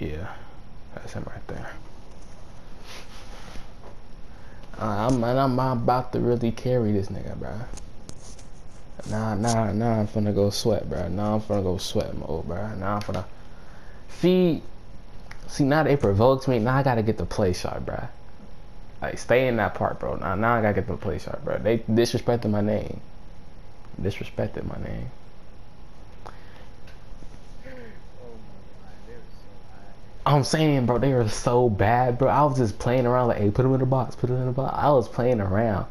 Yeah, that's him right there. Uh, I'm, I'm about to really carry this nigga, bro. Nah, nah, nah, I'm finna go sweat, bro. Nah, I'm finna go sweat mode, bro. Nah, I'm finna... See, see, now they provoked me. Now I gotta get the play shot, bro. Like, stay in that part, bro. Now, now I gotta get the play shot, bro. They disrespected my name. Disrespected my name. I'm saying, bro, they were so bad, bro. I was just playing around, like, hey, put them in the box, put them in the box. I was playing around.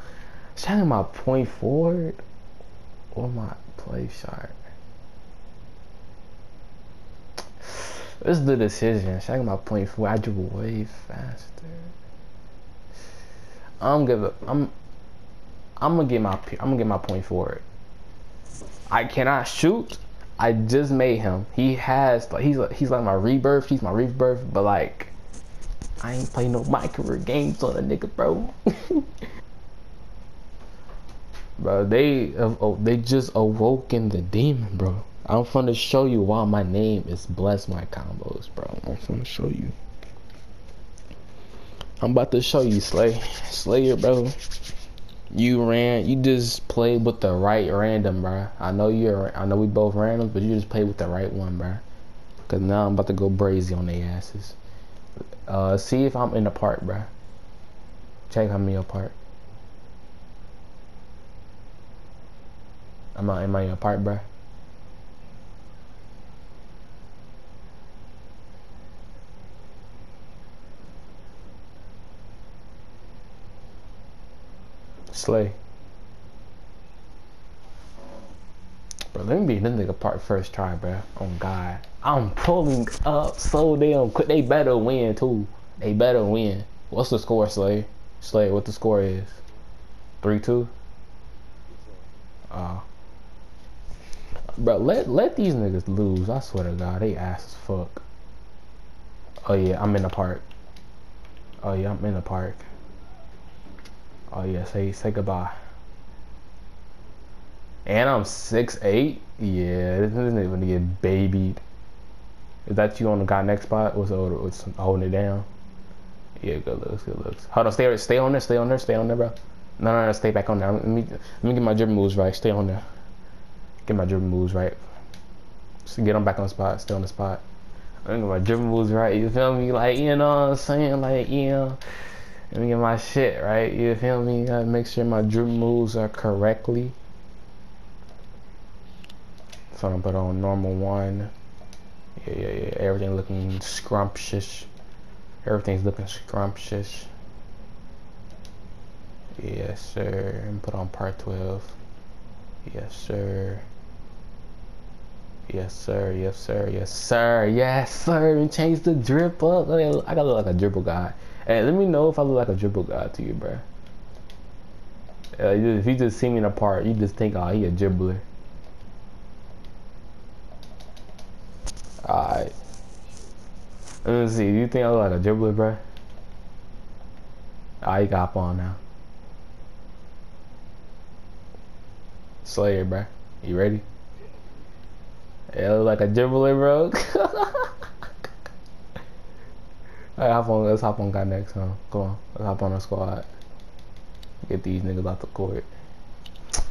Shouting my point forward or my play shot. This is the decision. Shouting my point forward. I dribble way faster. I'm gonna, I'm, I'm gonna get my, I'm gonna get my point forward. I cannot shoot. I just made him. He has like he's like he's like my rebirth. He's my rebirth, but like I ain't playing no micro games on a nigga, bro. bro, they uh, oh, they just awoken the demon, bro. I'm gonna show you why my name is BlessMyCombos, bro. I'm gonna show you. I'm about to show you, Slay. Slayer, bro. You ran, you just played with the right random, bro. I know you're, I know we both randoms, but you just played with the right one, bro. Cause now I'm about to go brazy on their asses. Uh, see if I'm in the park, bro. Check how many apart. Am I, am I in a park, bro? Slay. Bro, let me be this nigga part first try, bro. On God. I'm pulling up so damn quick. They better win, too. They better win. What's the score, Slay? Slay, what the score is? 3-2? Uh, bro, let let these niggas lose. I swear to God, they ass as fuck. Oh yeah, I'm in the park. Oh yeah, I'm in the park. Oh yeah, say say goodbye. And I'm six eight. Yeah, this isn't even get babied. Is that you on the guy next spot? What's, what's holding it down? Yeah, good looks, good looks. Hold on, stay stay on there, stay on there, stay on there, bro. No, no, no, stay back on there. Let me let me get my dribble moves right. Stay on there. Get my dribble moves right. So get them back on the spot. Stay on the spot. I get my dribble moves right. You feel me? Like you know what I'm saying? Like know. Let me get my shit right. You feel me? Gotta make sure my drip moves are correctly. So I'm gonna put on normal one. Yeah, yeah, yeah. Everything looking scrumptious. Everything's looking scrumptious. Yes, sir. And put on part 12. Yes, sir. Yes, sir. Yes, sir. Yes, sir. Yes, sir. Change the drip up. I gotta look like a dribble guy. Hey, let me know if I look like a dribble guy to you, bro. Uh, if you just see me in a part, you just think, oh, he a dribbler. Alright. Let me see. Do you think I look like a dribbler, bro? Alright, you got on now. Slayer, bro. You ready? Yeah, look like a dribbler, bro. Alright, hop on, let's hop on guy next, huh? Come on, let's hop on the squad. Get these niggas off the court.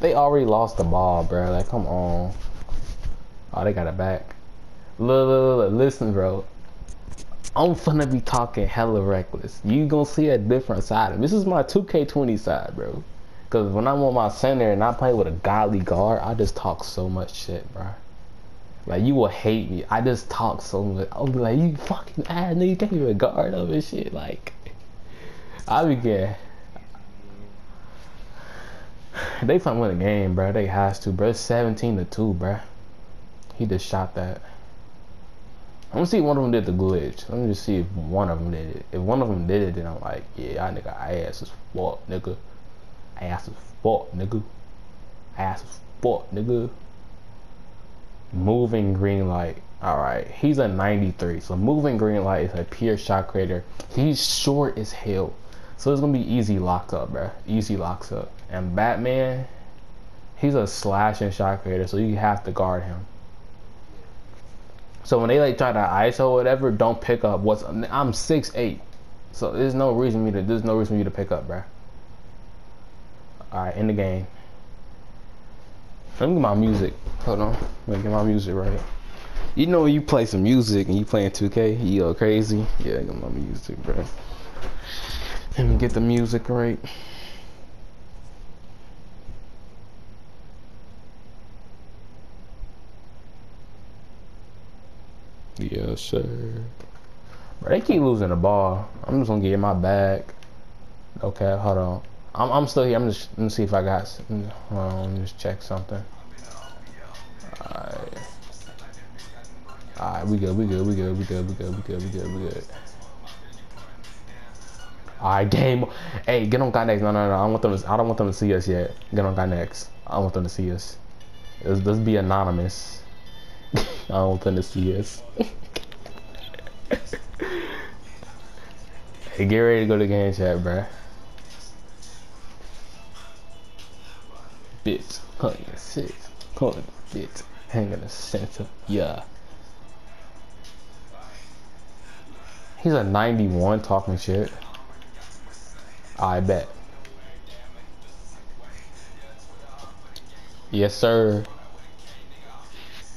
They already lost the ball, bro. Like, come on. Oh, they got it back. Look, look, look, listen, bro. I'm finna be talking hella reckless. You gonna see a different side. This is my 2K20 side, bro. Cause when I'm on my center and I play with a godly guard, I just talk so much shit, bro. Like you will hate me. I just talk so much. I'll be like, you fucking ass nigga, you can't even guard up and shit. Like, I be getting. They finna win the game, bro. They has to, bro. It's 17 to two, bro. He just shot that. I'm gonna see if one of them did the glitch. Let me just see if one of them did it. If one of them did it, then I'm like, yeah, I nigga, I ass is fuck, nigga. I Ass is fuck, nigga. I Ass is fuck, nigga moving green light. All right, he's a 93. So moving green light is a pure shot creator. He's short as hell. So it's gonna be easy lock up, bro. Easy locks up. And Batman, he's a slash and shot creator, so you have to guard him. So when they like try to ISO or whatever, don't pick up what's I'm six eight. So there's no reason me to there's no reason for you to pick up, bro. Alright, in the game. Let me get my music. Hold on. Let me get my music right. You know you play some music and you playing 2K, you go crazy. Yeah, get my music, bro. Let me get the music right. Yes, sir. Bro, they keep losing the ball. I'm just gonna get my bag. Okay, hold on. I'm, I'm still here. I'm just let me see if I got. Mm, let me just check something. Alright. Alright, we good. We good. We good. We good. We good. We good. We good. We good. Alright, game. Hey, get on guy next. No, no, no. I don't want them. To, I don't want them to see us yet. Get on guy next. I don't want them to see us. Let's, let's be anonymous. I don't want them to see us. hey, get ready to go to game chat, bruh. Bitch, hundred six, hundred bitch, hang in the center, yeah. He's a 91 talking shit. I bet. Yes, sir.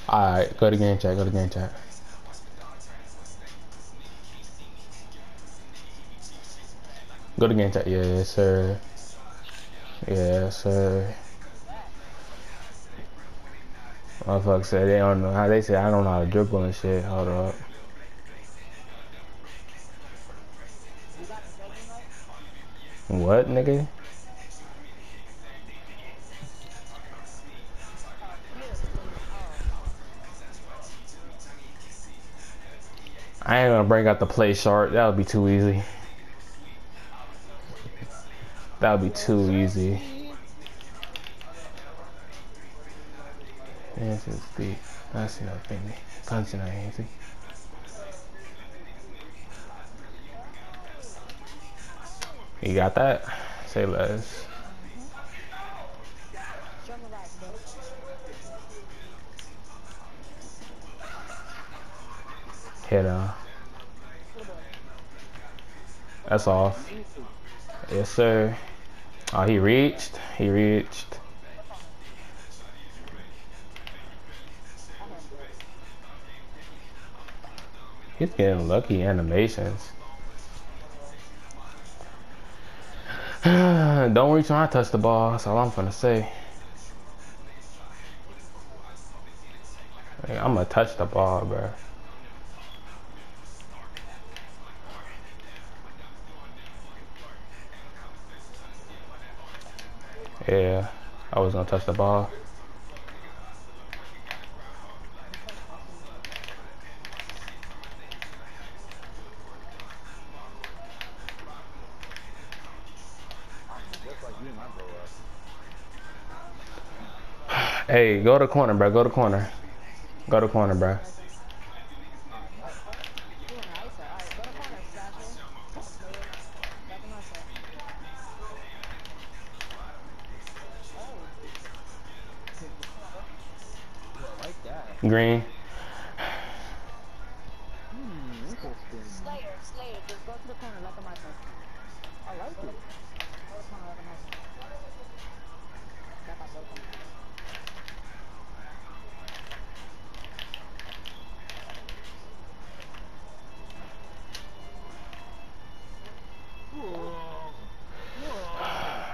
Alright, go to game chat, go to game chat. Go to game chat, yes, sir. Yes, sir. Motherfucker said they don't know how they say I don't know how to dribble and shit. Hold up. What, nigga? I ain't gonna bring out the play short. That would be too easy. That would be too easy. This is the enough baby. Constant easy. You got that? Say less. Hit uh. That's off. Yes, sir. Oh, he reached. He reached. He's getting lucky animations. Don't reach when I touch the ball. That's all I'm gonna say. I'm gonna touch the ball, bro. Yeah, I was gonna touch the ball. Go to corner, bro. Go to corner. Go to corner, bro. Green.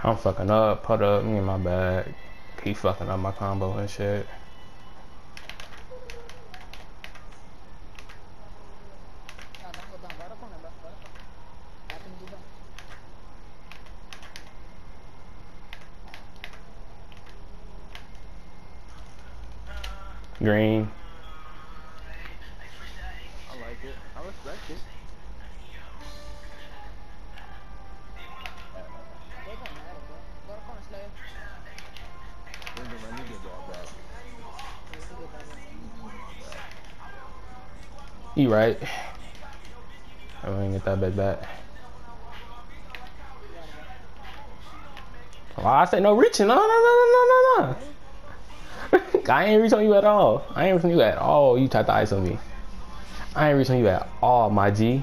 I'm fucking up. Put up. Me in my bag. Keep fucking up my combo and shit. Green. I like it. I respect it. You right. I'm gonna get that bet back. Oh, I said no reaching. No, no, no, no, no, no, no. I ain't reaching you at all. I ain't reaching you at all. You tried to ice on me. I ain't reaching you at all, my G.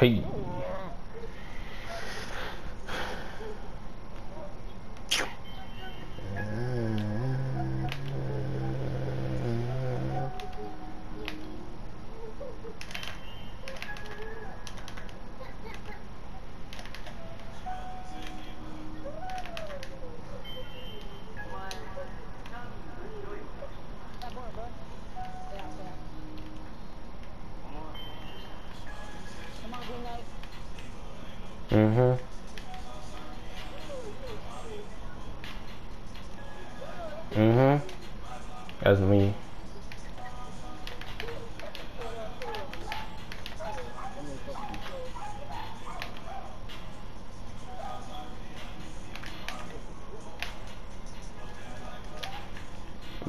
可以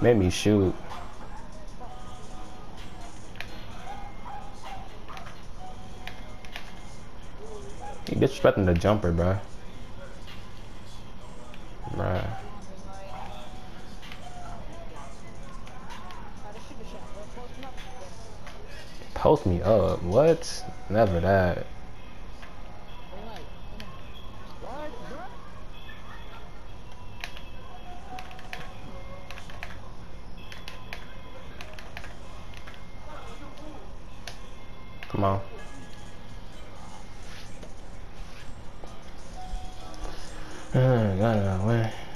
Made me shoot. He disrespecting the jumper, bruh. Bruh. Post me up. What? Never that. 嗯，来来来，喂。